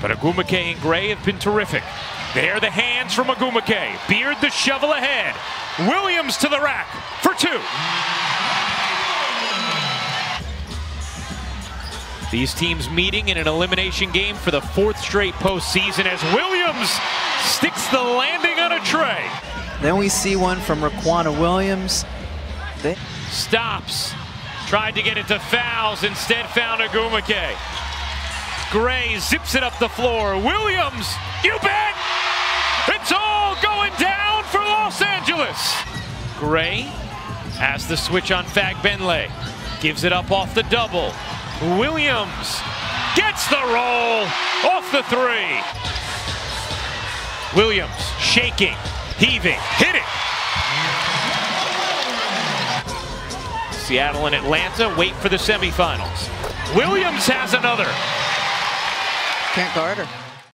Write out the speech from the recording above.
But Ogwumike and Gray have been terrific. There the hands from Ogwumike. Beard the shovel ahead. Williams to the rack for two. These teams meeting in an elimination game for the fourth straight postseason as Williams sticks the landing on a tray. Then we see one from Riquna Williams. They Stops. Tried to get it to fouls, instead found Ogwumike. Gray zips it up the floor. Williams, you bet! It's all going down for Los Angeles. Gray has the switch on Fagbenle. Gives it up off the double. Williams gets the roll off the three. Williams shaking, heaving, hitting. Seattle and Atlanta wait for the semifinals. Williams has another. Can't guard her.